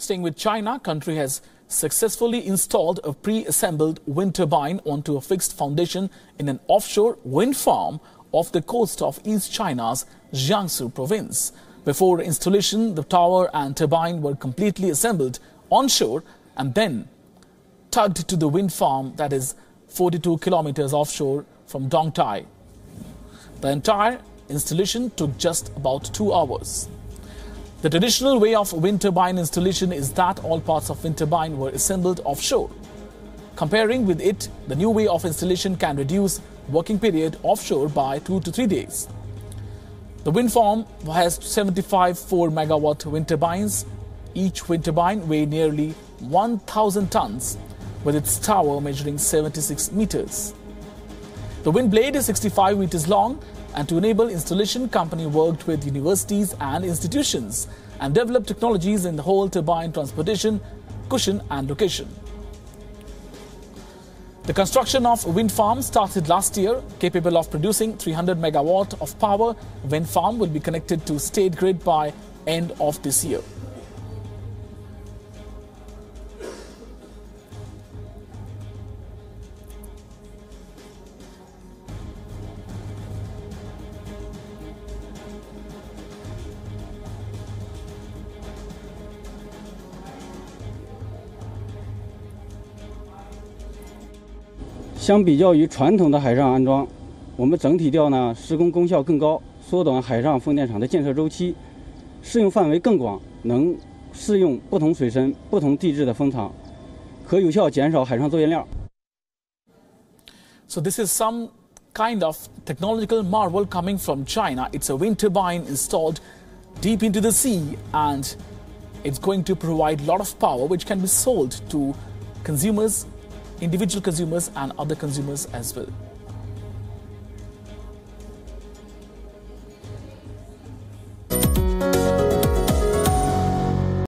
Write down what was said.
Staying with China, country has successfully installed a pre-assembled wind turbine onto a fixed foundation in an offshore wind farm off the coast of East China's Jiangsu province. Before installation, the tower and turbine were completely assembled onshore and then tugged to the wind farm that is 42 kilometers offshore from Dongtai. The entire installation took just about two hours. The traditional way of wind turbine installation is that all parts of wind turbine were assembled offshore. Comparing with it, the new way of installation can reduce working period offshore by 2 to 3 days. The wind farm has 75 4 megawatt wind turbines. Each wind turbine weighs nearly 1,000 tons, with its tower measuring 76 meters. The wind blade is 65 meters long and to enable installation, company worked with universities and institutions and developed technologies in the whole turbine transportation, cushion and location. The construction of wind farm started last year, capable of producing 300 megawatt of power. Wind farm will be connected to state grid by end of this year. 相比较于传统的海上安装，我们整体吊呢施工功效更高，缩短海上风电场的建设周期，适用范围更广，能适用不同水深、不同地质的风场，可有效减少海上作业量。So this is some kind of technological marvel coming from China. It's a wind turbine installed deep into the sea and it's going to provide a lot of power which can be sold to consumers individual consumers and other consumers as well.